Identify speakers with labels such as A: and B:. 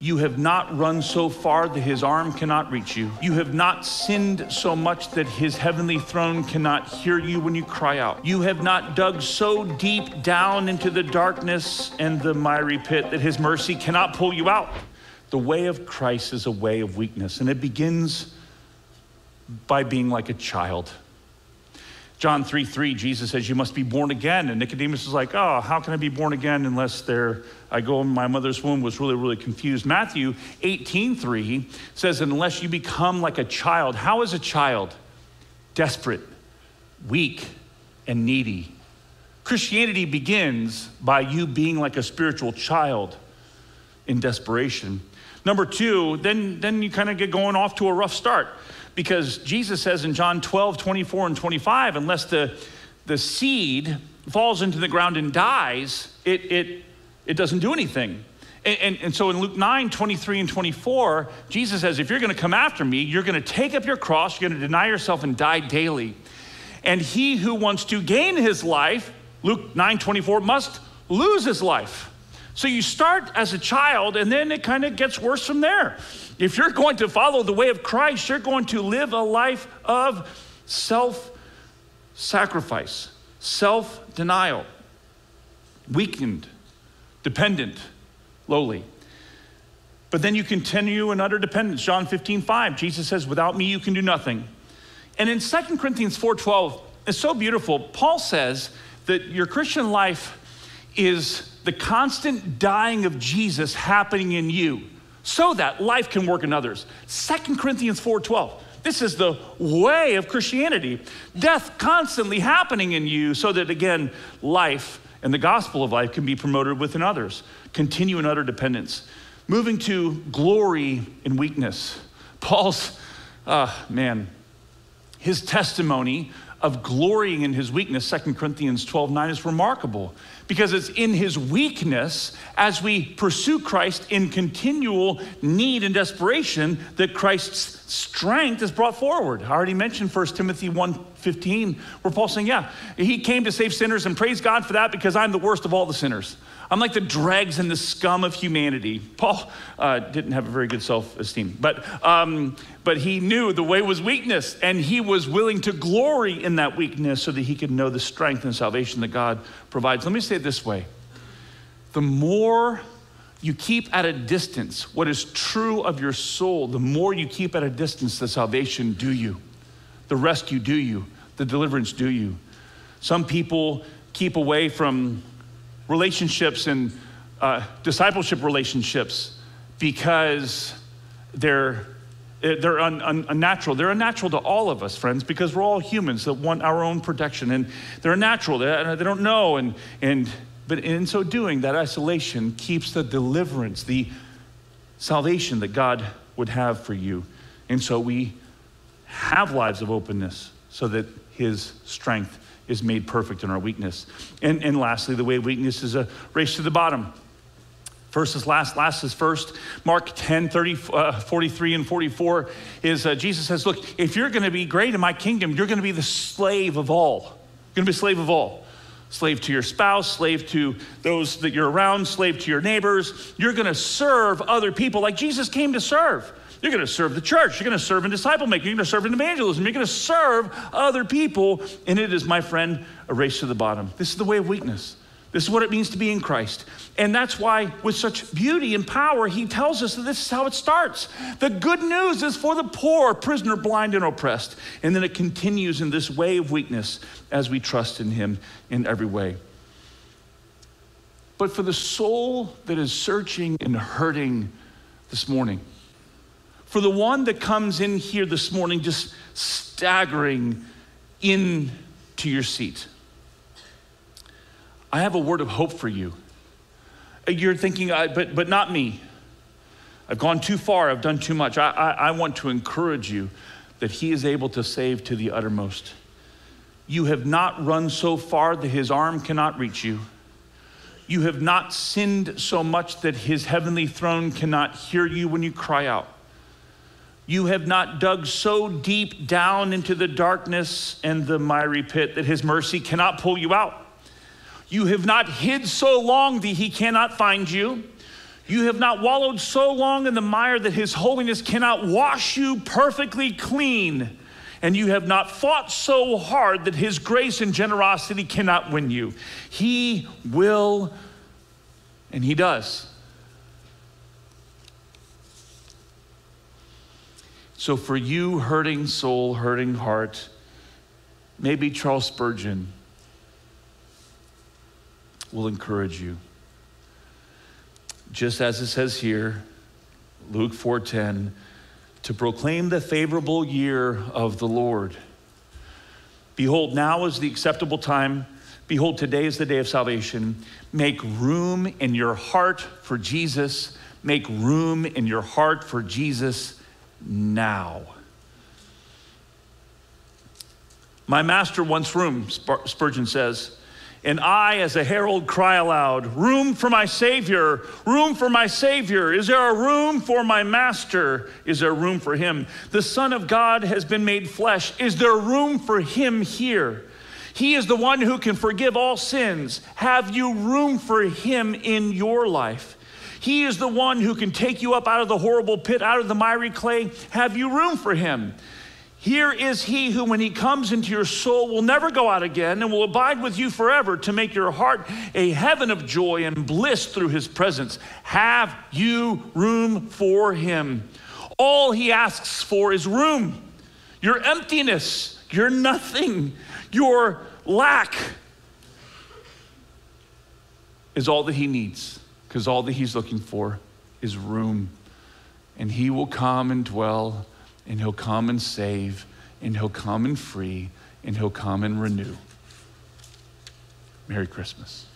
A: You have not run so far that his arm cannot reach you. You have not sinned so much that his heavenly throne cannot hear you when you cry out. You have not dug so deep down into the darkness and the miry pit that his mercy cannot pull you out. The way of Christ is a way of weakness, and it begins by being like a child. John 3 3, Jesus says, You must be born again. And Nicodemus is like, Oh, how can I be born again unless there I go in my mother's womb? Was really, really confused. Matthew 18 3 says, Unless you become like a child, how is a child? Desperate, weak, and needy. Christianity begins by you being like a spiritual child in desperation. Number two, then, then you kind of get going off to a rough start because Jesus says in John 12, 24, and 25, unless the, the seed falls into the ground and dies, it, it, it doesn't do anything. And, and, and, so in Luke 9, 23 and 24, Jesus says, if you're going to come after me, you're going to take up your cross, you're going to deny yourself and die daily. And he who wants to gain his life, Luke 9, 24, must lose his life. So you start as a child, and then it kind of gets worse from there. If you're going to follow the way of Christ, you're going to live a life of self sacrifice, self denial, weakened, dependent, lowly. But then you continue in utter dependence. John 15, 5, Jesus says, Without me you can do nothing. And in 2 Corinthians 4:12, it's so beautiful. Paul says that your Christian life is the constant dying of Jesus happening in you so that life can work in others. 2 Corinthians 4:12. This is the way of Christianity. Death constantly happening in you so that again life and the gospel of life can be promoted within others. Continue in utter dependence. Moving to glory in weakness. Paul's uh, man, his testimony of glorying in his weakness, 2 Corinthians 12 9, is remarkable because it's in his weakness as we pursue Christ in continual need and desperation that Christ's strength is brought forward. I already mentioned 1 Timothy 1:15, where Paul's saying, Yeah, he came to save sinners, and praise God for that because I'm the worst of all the sinners. I'm like the dregs and the scum of humanity. Paul uh, didn't have a very good self esteem, but, um, but he knew the way was weakness, and he was willing to glory in that weakness so that he could know the strength and salvation that God provides. Let me say it this way the more you keep at a distance what is true of your soul, the more you keep at a distance the salvation do you, the rescue do you, the deliverance do you. Some people keep away from relationships and uh, discipleship relationships because they're they're un, un, unnatural. They're unnatural to all of us, friends, because we're all humans that want our own protection, and they're unnatural. They, they don't know, and and but in so doing, that isolation keeps the deliverance, the salvation that God would have for you, and so we have lives of openness, so that His strength is made perfect in our weakness. And, and lastly, the way weakness is a race to the bottom. First is last, last is first. Mark 10, 30, uh, 43 and 44 is uh, Jesus says, Look, if you're going to be great in my kingdom, you're going to be the slave of all. You're going to be slave of all. Slave to your spouse, slave to those that you're around, slave to your neighbors. You're going to serve other people like Jesus came to serve. You're going to serve the church. You're going to serve in disciple making. You're going to serve in evangelism. You're going to serve other people. And it is, my friend, a race to the bottom. This is the way of weakness. This is what it means to be in Christ. And that's why, with such beauty and power, he tells us that this is how it starts. The good news is for the poor, prisoner, blind, and oppressed. And then it continues in this way of weakness as we trust in him in every way. But for the soul that is searching and hurting this morning, for the one that comes in here this morning just staggering into your seat. I have a word of hope for you. You're thinking, but, but not me. I've gone too far, I've done too much. I, I, I want to encourage you that He is able to save to the uttermost. You have not run so far that His arm cannot reach you. You have not sinned so much that His heavenly throne cannot hear you when you cry out. You have not dug so deep down into the darkness and the miry pit that his mercy cannot pull you out. You have not hid so long that he cannot find you. You have not wallowed so long in the mire that his holiness cannot wash you perfectly clean. And you have not fought so hard that his grace and generosity cannot win you. He will, and he does. So, for you, hurting soul, hurting heart, maybe Charles Spurgeon will encourage you. Just as it says here, Luke 4:10, to proclaim the favorable year of the Lord. Behold, now is the acceptable time. Behold, today is the day of salvation. Make room in your heart for Jesus. Make room in your heart for Jesus now. My master wants room, Spurgeon says. And I, as a herald, cry aloud, Room for my Savior, room for my Savior. Is there a room for my Master? Is there room for him? The Son of God has been made flesh. Is there room for him here? He is the one who can forgive all sins. Have you room for him in your life? He is the one who can take you up out of the horrible pit, out of the miry clay. Have you room for him? Here is he who, when he comes into your soul, will never go out again and will abide with you forever to make your heart a heaven of joy and bliss through his presence. Have you room for him? All he asks for is room. Your emptiness, your nothing, your lack is all that he needs because all that he's looking for is room. And he will come and dwell and he'll come and save, and he'll come and free, and he'll come and renew. Merry Christmas.